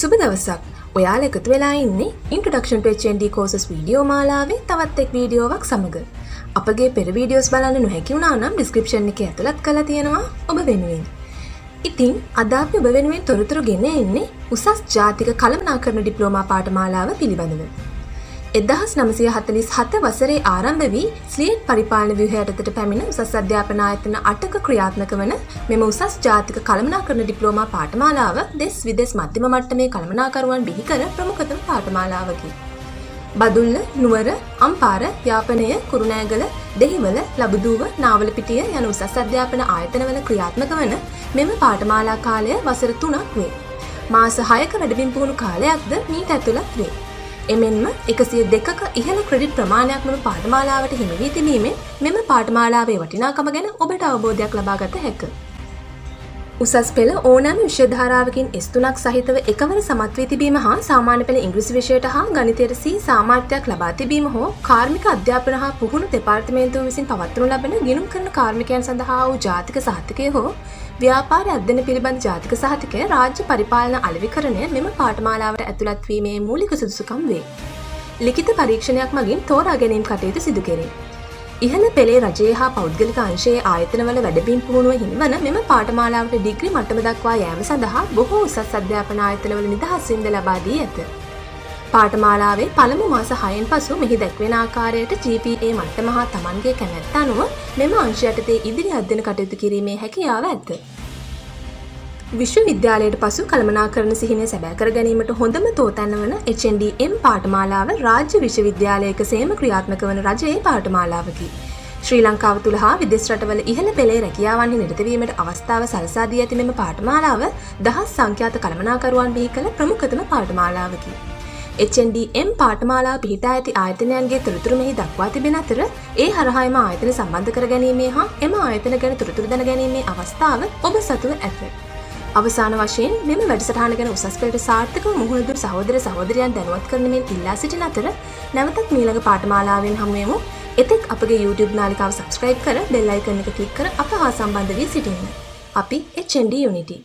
සුබ දවසක්. ඔයාල එකතු වෙලා ඉන්නේ ඉන්ටඩක්ෂන් පේචන්ඩ කෝසස් වීඩියෝ මාලාවේ තවත් එක් වීඩියෝවක් සමඟ අපගේ පෙර වීඩියෝස් බලන්න නොහැකිවුණා නම් ඩිස්ක්‍රපෂන් එක ඇතුළත් කළ තියෙනවා ඔබ වෙනුවෙන්. ඉතින් අදාපි ඔබ වෙනුවෙන් තොරතුරු ගෙන එන්නේ උසස් ජාතික කළමනා කරන ඩිප්ලෝමා පාටමාලාව පිළිබඳව. එදහස් නමසය හතලිස් හත වසරේ ආරම්භ වී ස්ලියට් පරිපාලන විහයටතට පැමිණ උසස් අධ්‍යාපන ආයතන අටක ක්‍රියාත්මක වන මෙම උසස් ජාතික කළමනා කරන ඩිප්ලෝමා පාටමාලාව දෙස් විදෙස් මධ්‍යම මට්ටමේ කළමනාකරුවන් බිහිකර ප්‍රමුඛතම පාටමාලාවකි. බදුල්ල නුවර අම්පාර යාපනය කුරුණෑගල දෙහිවල ලබුදුව නාවලපිටිය යන උසස් අධ්‍යාපන ආයතනවල ක්‍රියාත්මක වන මෙම පාටමාලා කාලය වසර තුනක් වේ. මාස හයක වැඩබිම් පුහුණු කාලයක්ද මීට ඇතුළත් වේ. එමෙන්ම එකසිය දෙකක ඉහළ ක්‍රඩිට් ප්‍රමාණයක් මෙම පාටමාලාවට හිමිවී තිබීමෙන් මෙම පාටමාලාවේ වටිනාකම ගැන ඔබට අවබෝධයක් ලබාගත හැක. උසස් පෙළ ඕනෑම විශ්‍යධාරාවකින් ස්තුනක් සහිතව එකවර සමත්වී තිබීම හා සාමාන්‍ය පෙළ ඉංග්‍රිසි විෂයට හා ගනිතයට සී සාමාර්ථයක් ලබා තිබීම හෝ කාර්මික අධ්‍යාපන හා පුහුණු දෙපාර්තමේන්තුව විසින් පවත්වනු ලබන ගිනුම් කරන කාර්මිකයන් සඳහා වූ ජාතික සහතිකය හෝ ව්‍යාපාර අධ්‍යන පිළිබඳ ජාතික සහතිකය රාජ්‍ය පරිපාලන අලවිකරණය මෙම පාටමාලාවට ඇතුළත්වීමේ මූලික සුදුසුකම් වේ. ලිකිත පරීක්ෂණයක් මගින් තෝරා ගැනීම් කටයුතු සිදු කෙරේ. ඉහළ පෙළේ රජය හා පෞද්ගලික අංශයේ ආයතනවල වැඩබිම් පුහුණුව හිමිවන මෙම පාටමාලාවට ඩිග්‍රි මටම දක්වා යෑම සඳහා බොහෝ උසස් අධ්‍යාපන ආයතනවල නිදහස්සින්ද ලබාදී ඇත. පාටමාලාවේ පළමු මාස හයෙන් පසු මෙහි දැක්වෙන ආකාරයට GPA මට්ටම හා තමන්ගේ කැමැත්ත අනුව මෙම අංශයටතේ ඉදිරි අධ්‍යන කටයුතු කිරීමේ හැකියාව ඇත. විශ්ව විද්‍යාලයට පසු කළමනා කරන සිහිනය සැබෑ කර ගැනීමට හොඳම තෝතැන්න වන HNDM පාටමාලාව රාජ්‍ය විශ්වවිද්‍යාලයක සේම ක්‍රියාත්මක වන රජයේ පාටමාලාවකි. ශ්‍රී ලංකාව තුළ හා විදෙස් රටවල ඉහළ පෙළේ රැකියාවන්හි නිරතවීමට අවස්ථාව සලසාදී ඇති මෙම පාටමාලාව දහස් සංඛ්‍යාත කළමනාකරුවන් බිහි කළ ප්‍රමුඛතම පාටමාලාවකි. HNDM පාටමාලා පිහිටා ඇති ආයතනයන්ගේ තොරතුරු මෙහි දක්වා තිබෙන අතර ඒ හරහාම ආයතන සම්බන්ධ කර ගැනීමේ හා එම ආයතන ගැන තොරතුරු දැන ගැනීමේ අවස්ථාව ඔබ සතුව ඇත. අවසාන වශයෙන් මෙම වැඩසටහන ගැන උසස් පෙළට සාර්ථකව මුහුණදුර සහෝදර සහෝදරයන් දැනුවත් කරනමින් ඉල්ලා සිටින අතර නැවතත් මීළඟ පාටමාලාවෙන් හමුවමු එතෙක් අපගේ YouTube නාලිකාව සබස්ක්‍රයිබ් කර බෙල් අයිකන් එක ක්ලික් කර අප හා සම්බන්ධ වී සිටින්න. අපි HND Unity